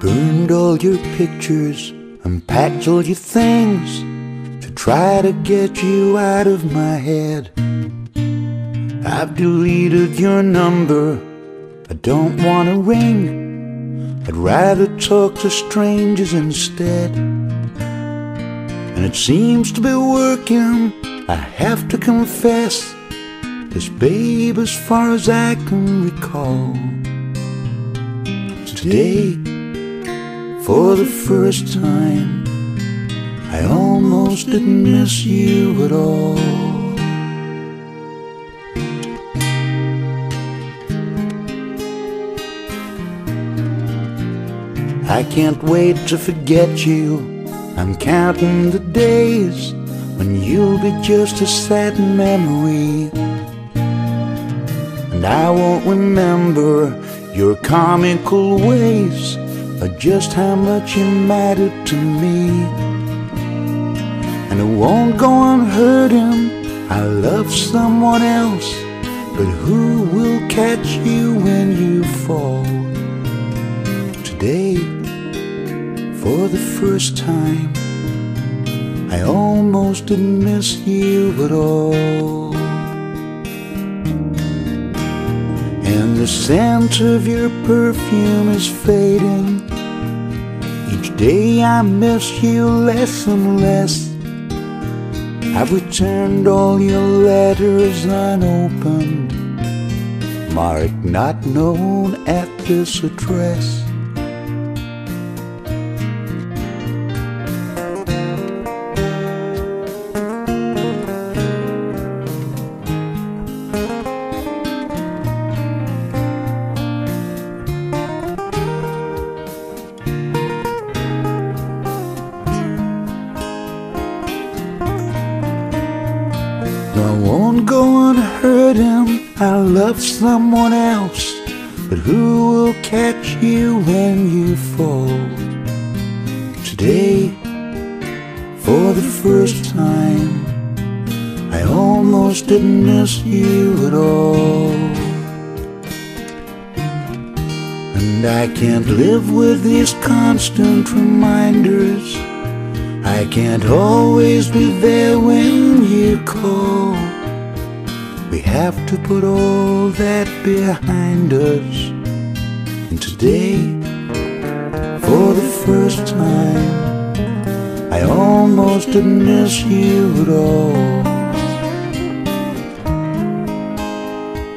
burned all your pictures and packed all your things to try to get you out of my head. I've deleted your number, I don't want to ring. I'd rather talk to strangers instead. And it seems to be working, I have to confess. This babe, as far as I can recall, today, for the first time, I almost didn't miss you at all. I can't wait to forget you. I'm counting the days when you'll be just a sad memory. And I won't remember your comical ways just how much you mattered to me. And it won't go unhurting. I love someone else, but who will catch you when you fall? Today, for the first time, I almost didn't miss you at all. And the scent of your perfume is fading. Each day I miss you less and less. I've returned all your letters unopened, marked not known at this address. I won't go unhurting. I love someone else, but who will catch you when you fall? Today, for the first time, I almost didn't miss you at all. And I can't live with these constant reminders. I can't always be there when you call. We have to put all that behind us. And today, for the first time, I almost didn't miss you at all.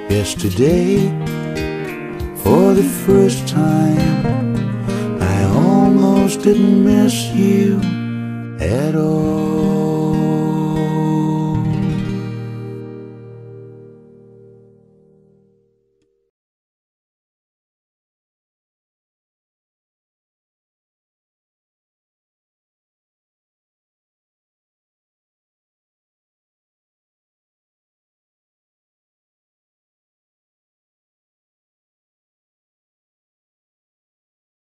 Yesterday, for the first time, I almost didn't miss you at all.